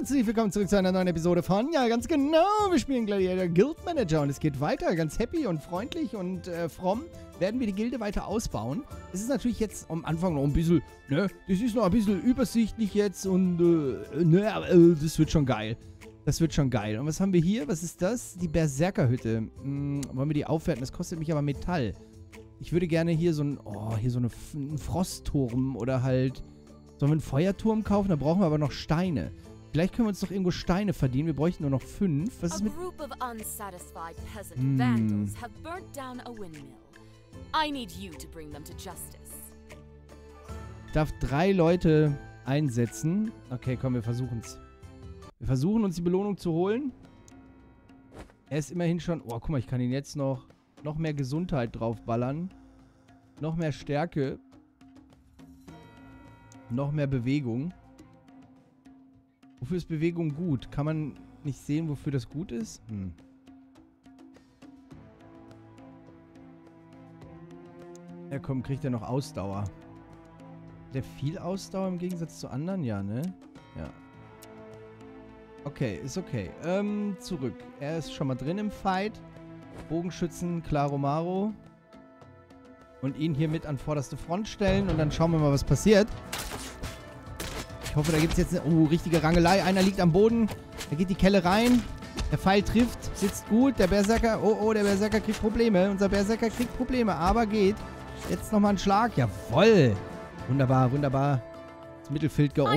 Herzlich willkommen zurück zu einer neuen Episode von, ja ganz genau, wir spielen Gladiator Guild Manager und es geht weiter, ganz happy und freundlich und äh, fromm werden wir die Gilde weiter ausbauen. Es ist natürlich jetzt am Anfang noch ein bisschen, ne, das ist noch ein bisschen übersichtlich jetzt und, äh, ne, äh, das wird schon geil. Das wird schon geil. Und was haben wir hier? Was ist das? Die Berserkerhütte. Hm, wollen wir die aufwerten? Das kostet mich aber Metall. Ich würde gerne hier so ein, oh, hier so eine, ein Frostturm oder halt, sollen wir einen Feuerturm kaufen? Da brauchen wir aber noch Steine. Vielleicht können wir uns doch irgendwo Steine verdienen. Wir bräuchten nur noch fünf. Was ist mit... Hm. Ich darf drei Leute einsetzen. Okay, komm, wir versuchen es. Wir versuchen uns die Belohnung zu holen. Er ist immerhin schon... Oh, guck mal, ich kann ihn jetzt noch... Noch mehr Gesundheit draufballern. Noch mehr Stärke. Noch mehr Bewegung. Wofür ist Bewegung gut? Kann man nicht sehen, wofür das gut ist? Hm. Ja komm, kriegt er noch Ausdauer. Der viel Ausdauer im Gegensatz zu anderen? Ja, ne? Ja. Okay, ist okay. Ähm, zurück. Er ist schon mal drin im Fight. Bogenschützen, Claro Maro. Und ihn hier mit an vorderste Front stellen und dann schauen wir mal, was passiert. Ich hoffe, da gibt es jetzt eine oh, richtige Rangelei. Einer liegt am Boden. Da geht die Kelle rein. Der Pfeil trifft. Sitzt gut. Der Berserker. Oh, oh, der Berserker kriegt Probleme. Unser Berserker kriegt Probleme. Aber geht. Jetzt nochmal ein Schlag. Jawoll. Wunderbar, wunderbar. Das Mittelfeld geowned.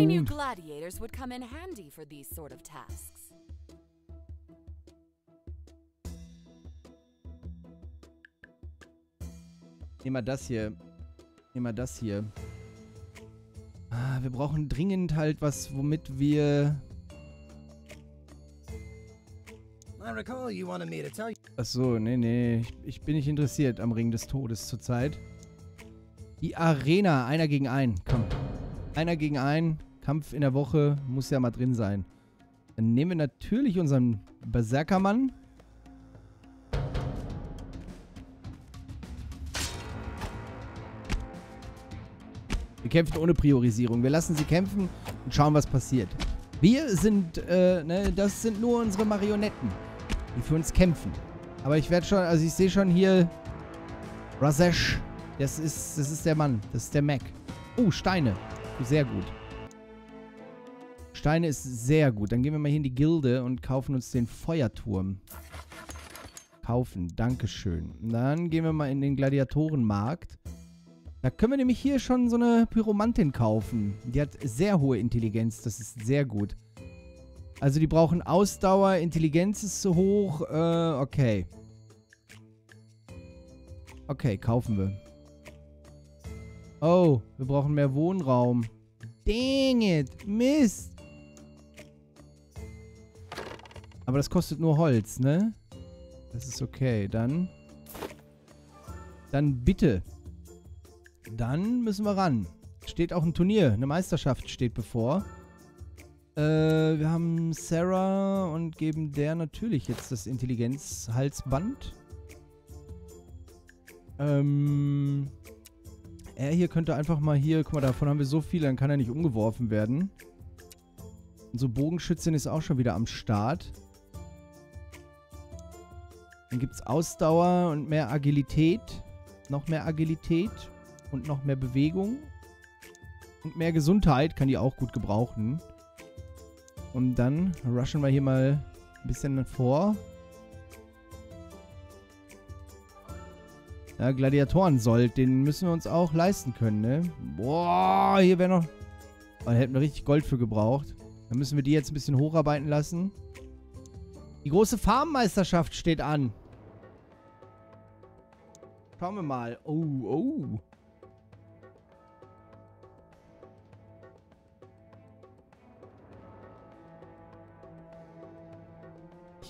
Nehmen wir das hier. Nehmen wir das hier. Ah, wir brauchen dringend halt was, womit wir... Achso, nee, nee. Ich, ich, bin nicht interessiert am Ring des Todes zurzeit. Die Arena. Einer gegen einen. Komm. Einer gegen einen. Kampf in der Woche. Muss ja mal drin sein. Dann nehmen wir natürlich unseren Berserkermann. Kämpfen ohne Priorisierung. Wir lassen sie kämpfen und schauen, was passiert. Wir sind, äh, ne, das sind nur unsere Marionetten, die für uns kämpfen. Aber ich werde schon, also ich sehe schon hier Razesh. Das ist, das ist der Mann. Das ist der Mac. Oh, Steine. Sehr gut. Steine ist sehr gut. Dann gehen wir mal hier in die Gilde und kaufen uns den Feuerturm. Kaufen. Dankeschön. Dann gehen wir mal in den Gladiatorenmarkt. Da können wir nämlich hier schon so eine Pyromantin kaufen. Die hat sehr hohe Intelligenz. Das ist sehr gut. Also die brauchen Ausdauer, Intelligenz ist zu hoch. Äh, okay. Okay, kaufen wir. Oh, wir brauchen mehr Wohnraum. Dang it. Mist. Aber das kostet nur Holz, ne? Das ist okay. Dann... Dann bitte. Dann müssen wir ran. Steht auch ein Turnier. Eine Meisterschaft steht bevor. Äh, wir haben Sarah und geben der natürlich jetzt das Intelligenzhalsband. Ähm... Er hier könnte einfach mal hier... Guck mal, davon haben wir so viele, dann kann er nicht umgeworfen werden. Unsere Bogenschützin ist auch schon wieder am Start. Dann gibt es Ausdauer und mehr Agilität. Noch mehr Agilität und noch mehr Bewegung. Und mehr Gesundheit kann die auch gut gebrauchen. Und dann rushen wir hier mal ein bisschen vor. Ja, Gladiatoren-Sold, den müssen wir uns auch leisten können, ne? Boah, hier wäre noch... Oh, da hätten wir richtig Gold für gebraucht. Dann müssen wir die jetzt ein bisschen hocharbeiten lassen. Die große Farmmeisterschaft steht an. Schauen wir mal. Oh, oh.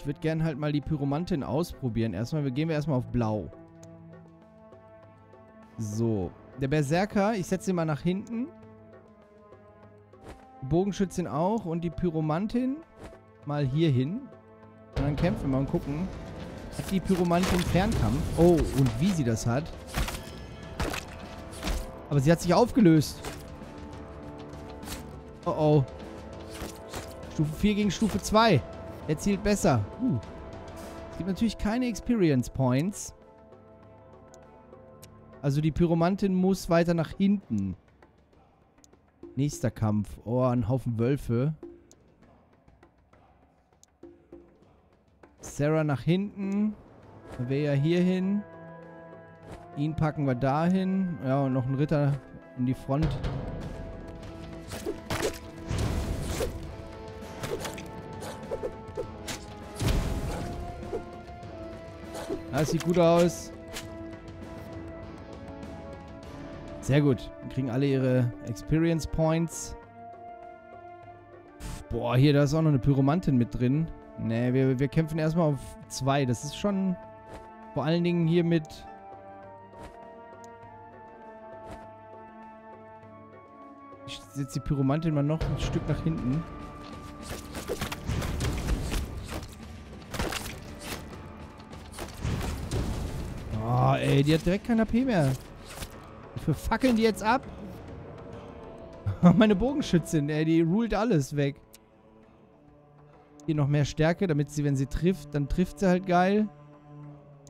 Ich würde gerne halt mal die Pyromantin ausprobieren. Erstmal, wir gehen wir erstmal auf Blau. So. Der Berserker, ich setze ihn mal nach hinten. Bogenschützin auch und die Pyromantin mal hier hin. Und dann kämpfen wir mal und gucken. Hat die Pyromantin Fernkampf? Oh, und wie sie das hat. Aber sie hat sich aufgelöst. Oh oh. Stufe 4 gegen Stufe 2. Er zielt besser. Uh. Es gibt natürlich keine Experience Points. Also die Pyromantin muss weiter nach hinten. Nächster Kampf. Oh, ein Haufen Wölfe. Sarah nach hinten. Dann wäre ja hier hin. Ihn packen wir dahin. Ja, und noch ein Ritter in die Front. Das sieht gut aus. Sehr gut. Wir kriegen alle ihre Experience Points. Boah, hier, da ist auch noch eine Pyromantin mit drin. Ne, wir, wir kämpfen erstmal auf zwei. Das ist schon vor allen Dingen hier mit... Ich setze die Pyromantin mal noch ein Stück nach hinten. Oh, ey, die hat direkt kein AP mehr. Für fackeln die jetzt ab? Meine Bogenschützin, ey, die ruled alles weg. Hier noch mehr Stärke, damit sie, wenn sie trifft, dann trifft sie halt geil.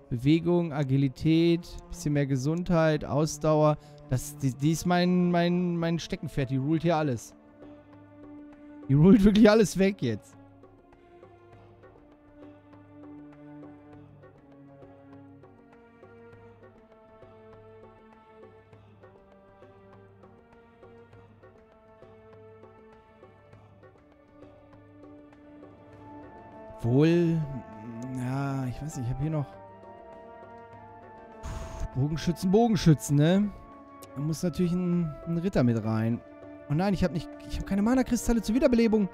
Bewegung, Agilität, bisschen mehr Gesundheit, Ausdauer. Das, die, die ist mein, mein, mein Steckenpferd. Die ruled hier alles. Die ruled wirklich alles weg jetzt. Obwohl, ja, ich weiß nicht, ich habe hier noch Bogenschützen, Bogenschützen, ne? Da muss natürlich ein, ein Ritter mit rein. Oh nein, ich habe nicht, ich habe keine Mana-Kristalle zur Wiederbelebung.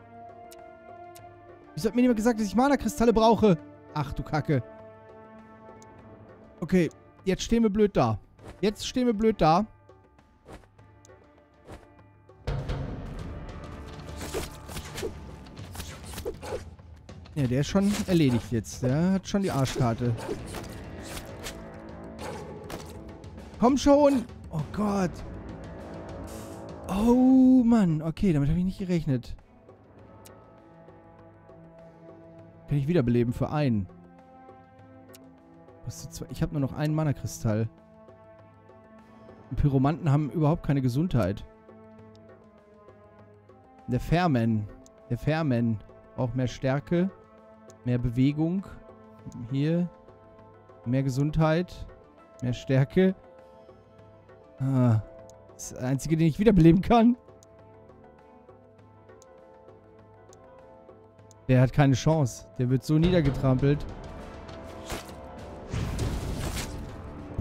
Wieso hat mir niemand gesagt, dass ich Mana-Kristalle brauche? Ach du Kacke. Okay, jetzt stehen wir blöd da. Jetzt stehen wir blöd da. Ja, der ist schon erledigt jetzt. Der hat schon die Arschkarte. Komm schon! Oh Gott. Oh Mann. Okay, damit habe ich nicht gerechnet. Kann ich wiederbeleben für einen. Ich habe nur noch einen Mana-Kristall. Pyromanten haben überhaupt keine Gesundheit. Der Fairman. Der Fairman braucht mehr Stärke. Mehr Bewegung. Hier. Mehr Gesundheit. Mehr Stärke. Ah. Das einzige, den ich wiederbeleben kann. Der hat keine Chance. Der wird so niedergetrampelt.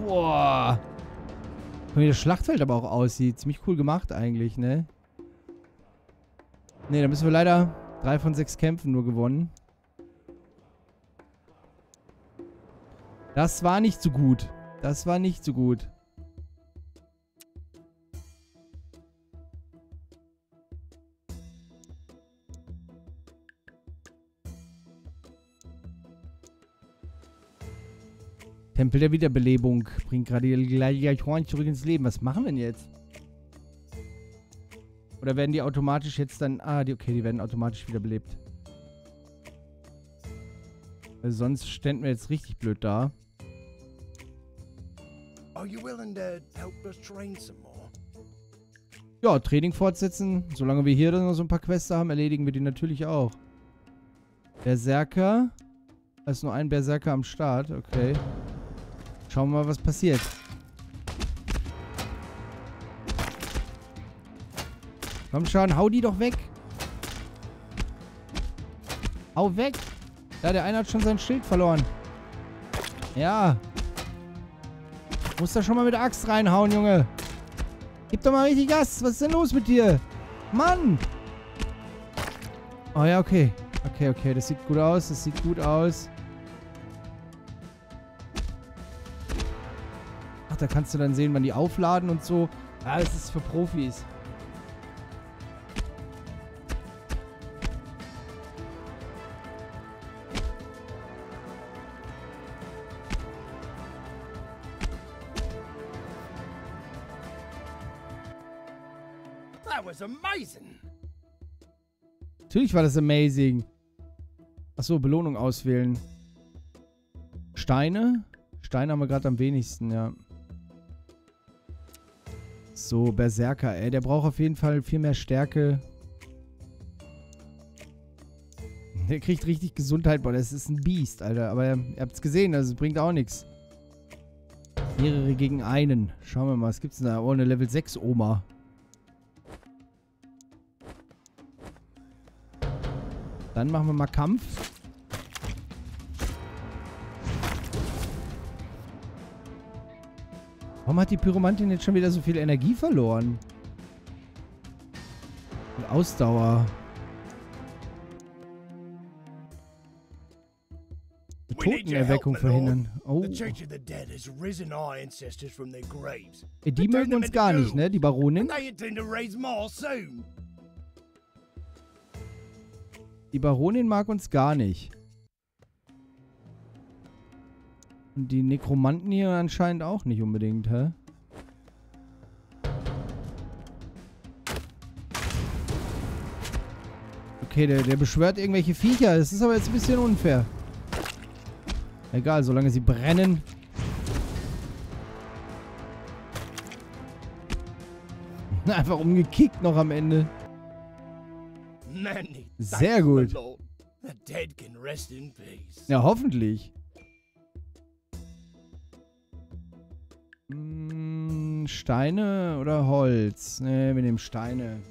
Boah. Wie das Schlachtfeld aber auch aussieht. Ziemlich cool gemacht eigentlich, ne? Ne, da müssen wir leider drei von sechs Kämpfen nur gewonnen. Das war nicht so gut. Das war nicht so gut. Tempel der Wiederbelebung. Bringt gerade die Gladiatoren zurück ins Leben. Was machen wir denn jetzt? Oder werden die automatisch jetzt dann... Ah, die, okay, die werden automatisch wiederbelebt. Weil sonst ständen wir jetzt richtig blöd da. Ja, Training fortsetzen. Solange wir hier dann noch so ein paar Quests haben, erledigen wir die natürlich auch. Berserker. Da ist nur ein Berserker am Start. Okay. Schauen wir mal, was passiert. Komm schon, hau die doch weg. Hau weg. Ja, der eine hat schon sein Schild verloren. Ja. Muss da schon mal mit der Axt reinhauen, Junge. Gib doch mal richtig Gas. Was ist denn los mit dir? Mann. Oh ja, okay. Okay, okay. Das sieht gut aus. Das sieht gut aus. Ach, da kannst du dann sehen, wann die aufladen und so. Ja, das ist für Profis. Natürlich war das amazing. Achso, Belohnung auswählen. Steine? Steine haben wir gerade am wenigsten, ja. So, Berserker, ey. Der braucht auf jeden Fall viel mehr Stärke. Der kriegt richtig Gesundheit, boah. Das ist ein Biest, Alter. Aber ihr habt es gesehen, das bringt auch nichts. Mehrere gegen einen. Schauen wir mal, was gibt's denn da? Oh, eine Level 6 Oma. Dann machen wir mal Kampf. Warum hat die Pyromantin jetzt schon wieder so viel Energie verloren? Und Ausdauer. Totenerweckung verhindern. Oh. Die mögen uns gar nicht, ne? Die Baronin. Die Baronin mag uns gar nicht. Und die Nekromanten hier anscheinend auch nicht unbedingt, hä? Okay, der, der beschwört irgendwelche Viecher. Das ist aber jetzt ein bisschen unfair. Egal, solange sie brennen. Einfach umgekickt noch am Ende. Sehr gut. Ja, hoffentlich. Hm, Steine oder Holz? Ne, wir nehmen Steine.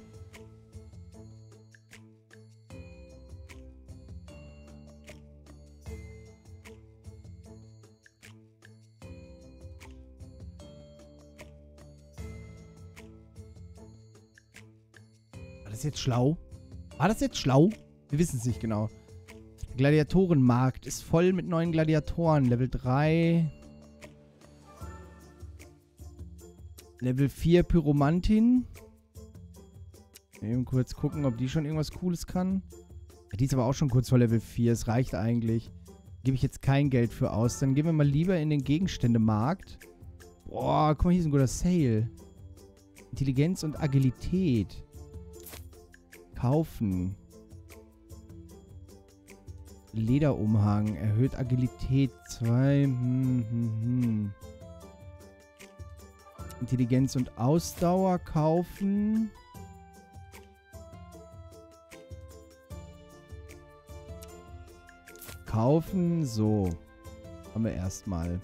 War das jetzt schlau? War das jetzt schlau? Wir wissen es nicht genau. Gladiatorenmarkt ist voll mit neuen Gladiatoren. Level 3. Level 4 Pyromantin. Eben kurz gucken, ob die schon irgendwas Cooles kann. Die ist aber auch schon kurz vor Level 4. Es reicht eigentlich. Gebe ich jetzt kein Geld für aus. Dann gehen wir mal lieber in den Gegenständemarkt. Boah, guck mal, hier ist ein guter Sale. Intelligenz und Agilität. Kaufen. Lederumhang. Erhöht Agilität 2. Hm, hm, hm. Intelligenz und Ausdauer kaufen. Kaufen. So. Haben wir erstmal.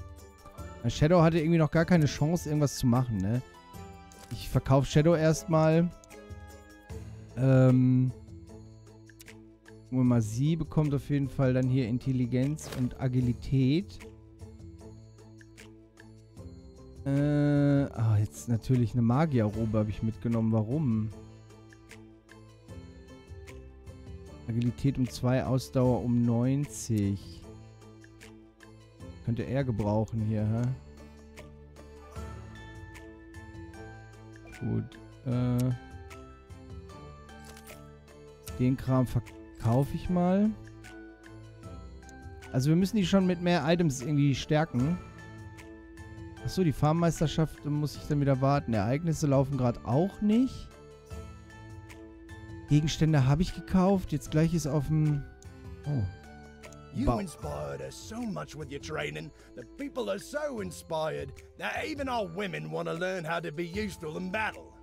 Shadow hatte irgendwie noch gar keine Chance, irgendwas zu machen, ne? Ich verkaufe Shadow erstmal. Ähm. Mal, sie bekommt auf jeden Fall dann hier Intelligenz und Agilität. Äh, ah, jetzt natürlich eine Magierrobe habe ich mitgenommen. Warum? Agilität um 2, Ausdauer um 90. Könnte er gebrauchen hier, hä? Gut. Äh, den Kram verkaufe ich mal. Also wir müssen die schon mit mehr Items irgendwie stärken. Achso, die Farmmeisterschaft muss ich dann wieder warten. Ereignisse laufen gerade auch nicht. Gegenstände habe ich gekauft. Jetzt gleich ist auf dem... Oh. You inspired us so much with your training. The people are so inspired that even our women want to learn how to be useful in battle.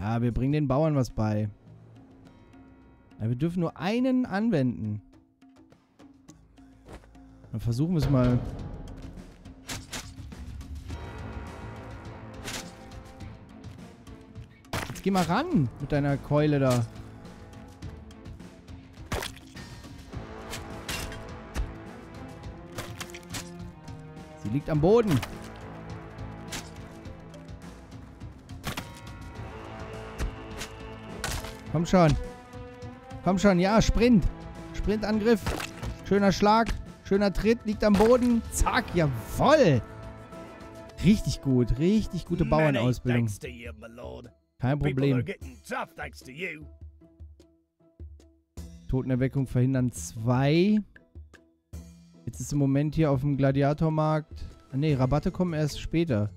Ja, wir bringen den Bauern was bei. Ja, wir dürfen nur einen anwenden. Dann versuchen wir es mal. Jetzt geh mal ran mit deiner Keule da. Sie liegt am Boden. Komm schon. Komm schon, ja, Sprint. Sprintangriff. Schöner Schlag. Schöner Tritt, liegt am Boden. Zack, jawoll. Richtig gut, richtig gute Bauernausbildung. Kein Problem. Totenerweckung verhindern zwei. Jetzt ist im Moment hier auf dem Gladiatormarkt. Ne, Rabatte kommen erst später.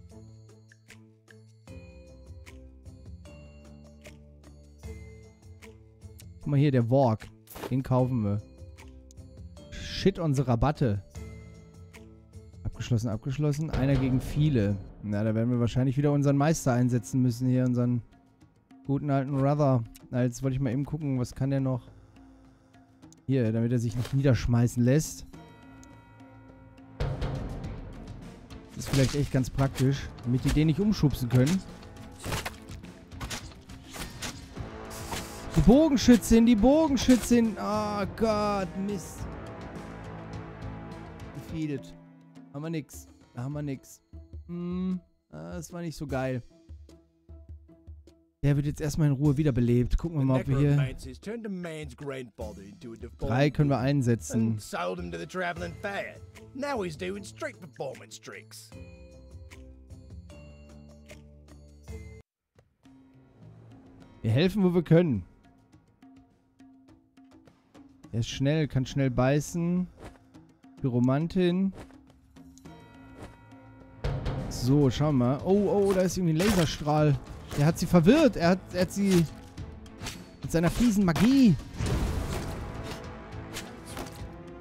Mal hier, der Walk. Den kaufen wir. Shit, unsere Rabatte. Abgeschlossen, abgeschlossen. Einer gegen viele. Na, da werden wir wahrscheinlich wieder unseren Meister einsetzen müssen hier. Unseren guten alten Ruther. Na, jetzt wollte ich mal eben gucken, was kann der noch? Hier, damit er sich nicht niederschmeißen lässt. Das ist vielleicht echt ganz praktisch, damit die den nicht umschubsen können. Die Bogenschützin, die Bogenschützin. Oh Gott, Mist. Gefeedet. Haben wir nix. Da haben wir nix. Hm, das war nicht so geil. Der wird jetzt erstmal in Ruhe wiederbelebt. Gucken wir mal, ob wir hier... Drei können wir einsetzen. Wir helfen, wo wir können. Er ist schnell, kann schnell beißen. Pyromantin. So, schauen wir mal. Oh, oh, da ist irgendwie ein Laserstrahl. Der hat sie verwirrt. Er hat, er hat sie mit seiner fiesen Magie.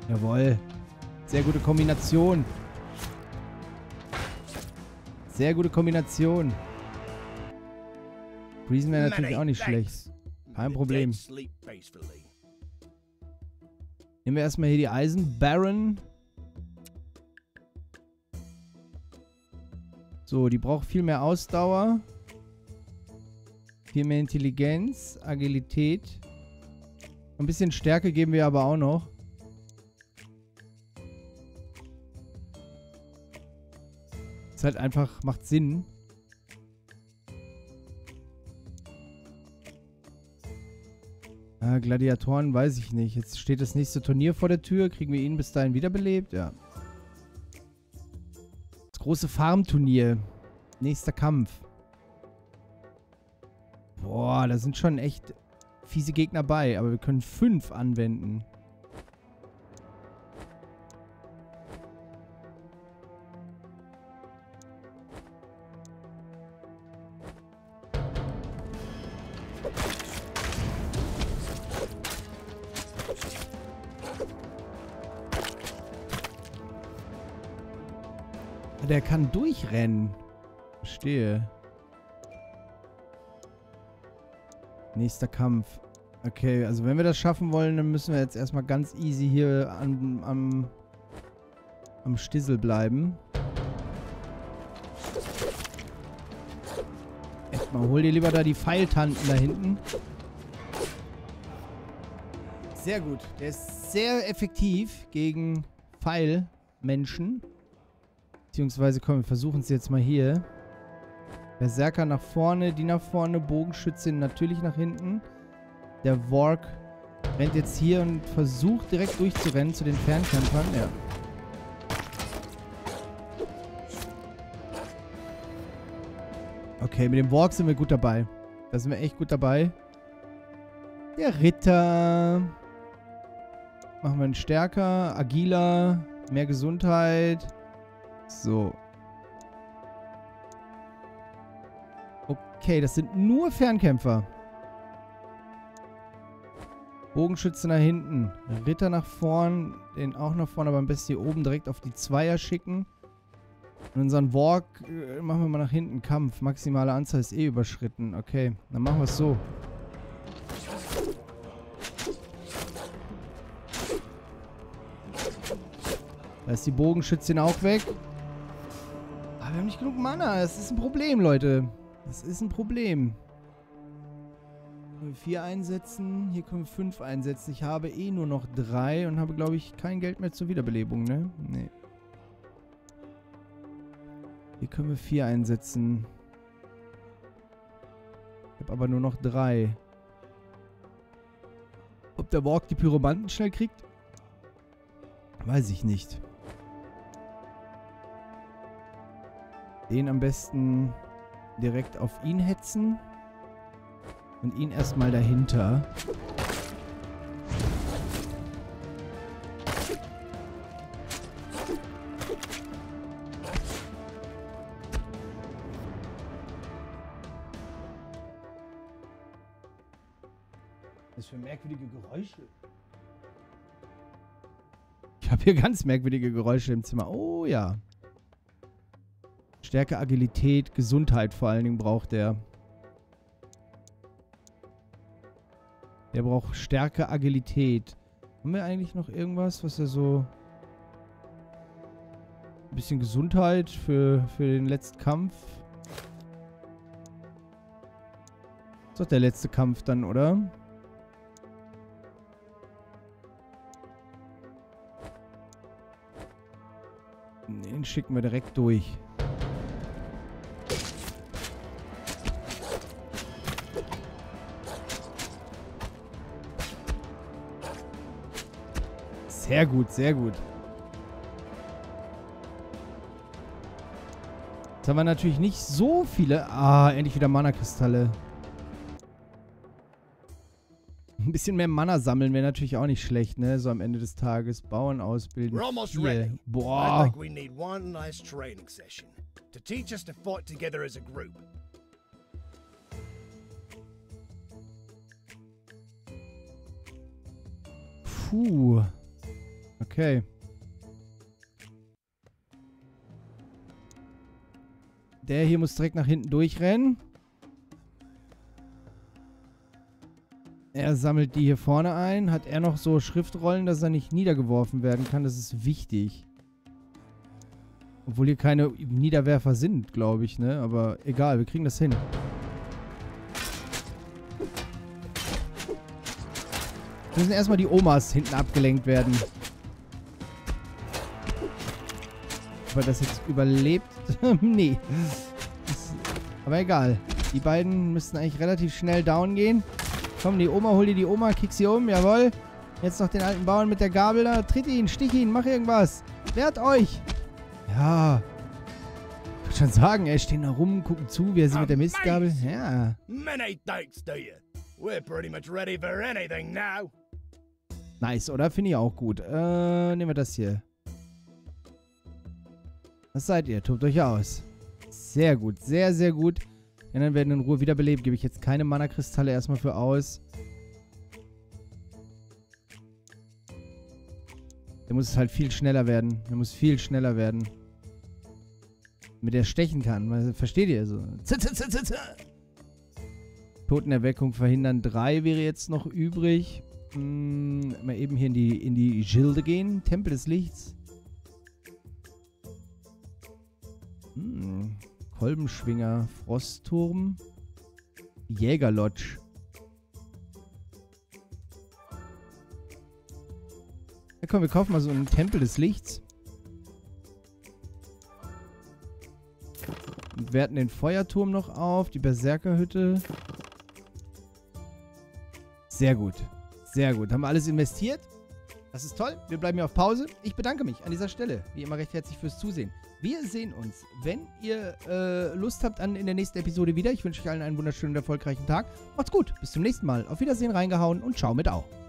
Jawohl. Sehr gute Kombination. Sehr gute Kombination. Freezen wäre natürlich auch nicht schlecht. Kein Problem. Nehmen wir erstmal hier die Eisen. Baron. So, die braucht viel mehr Ausdauer. Viel mehr Intelligenz, Agilität. Ein bisschen Stärke geben wir aber auch noch. Ist halt einfach, macht Sinn. Ah, Gladiatoren weiß ich nicht. Jetzt steht das nächste Turnier vor der Tür. Kriegen wir ihn bis dahin wiederbelebt? Ja. Das große Farmturnier. Nächster Kampf. Boah, da sind schon echt fiese Gegner bei. Aber wir können fünf anwenden. Der kann durchrennen. Verstehe. Nächster Kampf. Okay, also wenn wir das schaffen wollen, dann müssen wir jetzt erstmal ganz easy hier am, am, am Stissel bleiben. Erstmal hol dir lieber da die Pfeiltanten da hinten. Sehr gut. Der ist sehr effektiv gegen Pfeilmenschen. Beziehungsweise, komm, wir versuchen es jetzt mal hier. Berserker nach vorne, die nach vorne, Bogenschützin natürlich nach hinten. Der Work rennt jetzt hier und versucht direkt durchzurennen zu den Fernkämpfern. Ja. Okay, mit dem Walk sind wir gut dabei. Da sind wir echt gut dabei. Der Ritter. Machen wir ihn stärker, agiler, mehr Gesundheit. So. Okay, das sind nur Fernkämpfer. Bogenschütze nach hinten. Ritter nach vorn. Den auch nach vorne, aber am besten hier oben direkt auf die Zweier schicken. Und unseren Walk äh, machen wir mal nach hinten. Kampf. Maximale Anzahl ist eh überschritten. Okay, dann machen wir es so. Da ist die Bogenschützin auch weg. Wir haben nicht genug Mana. Das ist ein Problem, Leute. Das ist ein Problem. Können wir vier einsetzen. Hier können wir fünf einsetzen. Ich habe eh nur noch drei und habe, glaube ich, kein Geld mehr zur Wiederbelebung, ne? Nee. Hier können wir vier einsetzen. Ich habe aber nur noch drei. Ob der Walk die Pyromanten schnell kriegt? Weiß ich nicht. Den am besten direkt auf ihn hetzen. Und ihn erstmal dahinter. Was für merkwürdige Geräusche. Ich habe hier ganz merkwürdige Geräusche im Zimmer. Oh ja. Stärke, Agilität, Gesundheit vor allen Dingen braucht der. Der braucht Stärke, Agilität. Haben wir eigentlich noch irgendwas, was er so... Ein bisschen Gesundheit für, für den letzten Kampf. Ist doch der letzte Kampf dann, oder? Den schicken wir direkt durch. Sehr gut, sehr gut. Jetzt haben wir natürlich nicht so viele... Ah, endlich wieder Mana-Kristalle. Ein bisschen mehr Mana sammeln wäre natürlich auch nicht schlecht, ne? So am Ende des Tages. Bauern ausbilden. We're almost Vier. ready. I Boah. Puh. Okay. Der hier muss direkt nach hinten durchrennen. Er sammelt die hier vorne ein. Hat er noch so Schriftrollen, dass er nicht niedergeworfen werden kann? Das ist wichtig. Obwohl hier keine Niederwerfer sind, glaube ich, ne? Aber egal, wir kriegen das hin. Müssen erstmal die Omas hinten abgelenkt werden. Ob er das jetzt überlebt? nee. Das, aber egal. Die beiden müssten eigentlich relativ schnell down gehen. Komm, die Oma, hol dir die Oma, kick sie um, jawohl. Jetzt noch den alten Bauern mit der Gabel da. Tritt ihn, stich ihn, mach irgendwas. Wehrt euch. Ja. Ich würde schon sagen, ey, stehen da rum, gucken zu, wie er sie mit der Mistgabel. Ja. Many thanks to you. We're pretty much ready for anything now. Nice, oder? Finde ich auch gut. Äh, nehmen wir das hier. Was seid ihr? Tobt euch aus. Sehr gut, sehr, sehr gut. Die anderen werden in Ruhe wiederbelebt. Gebe ich jetzt keine Mana-Kristalle erstmal für aus. Der muss halt viel schneller werden. Der muss viel schneller werden. Mit der stechen kann. Versteht ihr? So. Totenerweckung verhindern. Drei wäre jetzt noch übrig. Hm, mal eben hier in die, in die Gilde gehen. Tempel des Lichts. Hm. Kolbenschwinger, Frostturm, Jägerlodge. Ja, komm, wir kaufen mal so einen Tempel des Lichts. Und werten den Feuerturm noch auf, die Berserkerhütte. Sehr gut. Sehr gut. Haben wir alles investiert? Das ist toll. Wir bleiben hier auf Pause. Ich bedanke mich an dieser Stelle, wie immer, recht herzlich fürs Zusehen. Wir sehen uns, wenn ihr äh, Lust habt, an in der nächsten Episode wieder. Ich wünsche euch allen einen wunderschönen, erfolgreichen Tag. Macht's gut. Bis zum nächsten Mal. Auf Wiedersehen, reingehauen und ciao mit auch.